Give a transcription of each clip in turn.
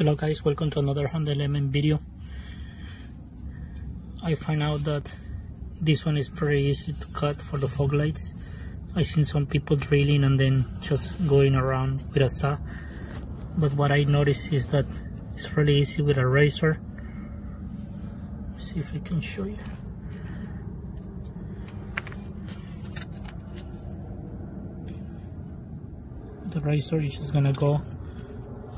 hello guys. Welcome to another Honda Element video. I find out that this one is pretty easy to cut for the fog lights. I seen some people drilling and then just going around with a saw. But what I noticed is that it's really easy with a razor. Let's see if I can show you. The razor is just gonna go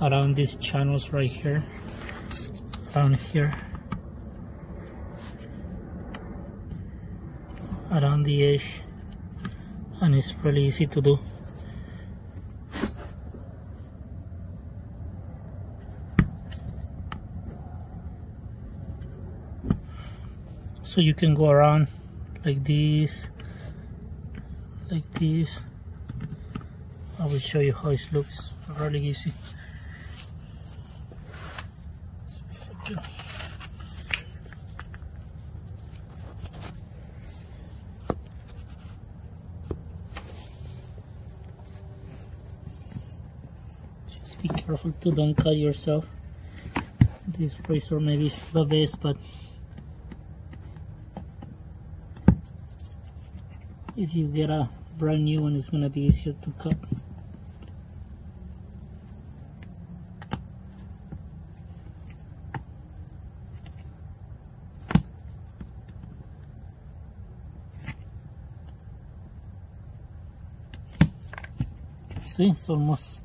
around these channels right here. Around here. Around the edge. And it's really easy to do. So you can go around like this like this. I will show you how it looks really easy Just be careful to don't cut yourself. This razor maybe is the best, but if you get a brand new one, it's gonna be easier to cut. See it's almost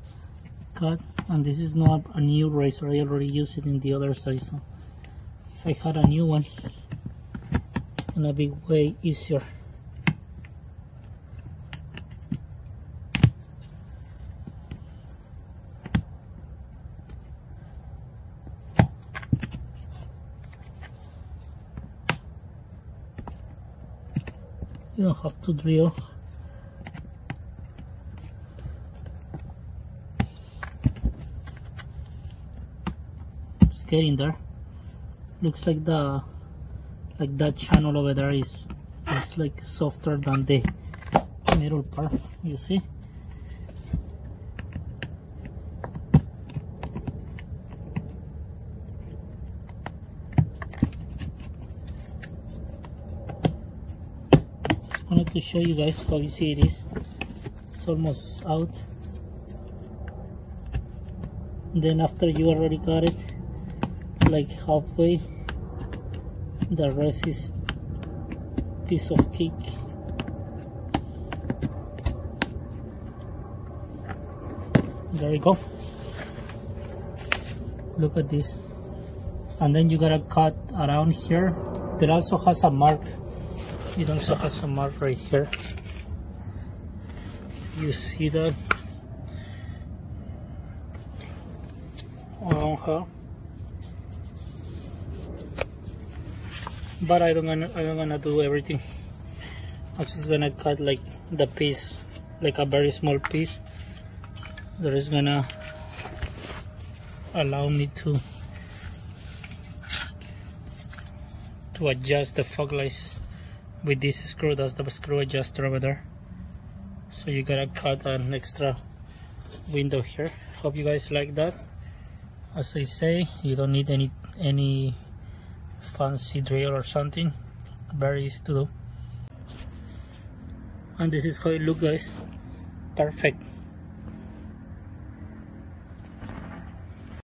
cut and this is not a new razor. I already used it in the other side so if I had a new one it's gonna be way easier. You don't have to drill getting there. Looks like the like that channel over there is is like softer than the middle part you see? Just wanted to show you guys how easy it is. It's almost out. Then after you already got it like halfway. The rest is piece of cake. There you go. Look at this. And then you gotta cut around here. It also has a mark. It also has a mark right here. You see that? Around her but I don't gonna I don't gonna do everything. I'm just gonna cut like the piece like a very small piece. That is gonna allow me to to adjust the fog lights with this screw. That's the screw adjuster over there. So you gotta cut an extra window here. Hope you guys like that. As I say you don't need any any fancy drill or something. Very easy to do. And this is how it looks guys. Perfect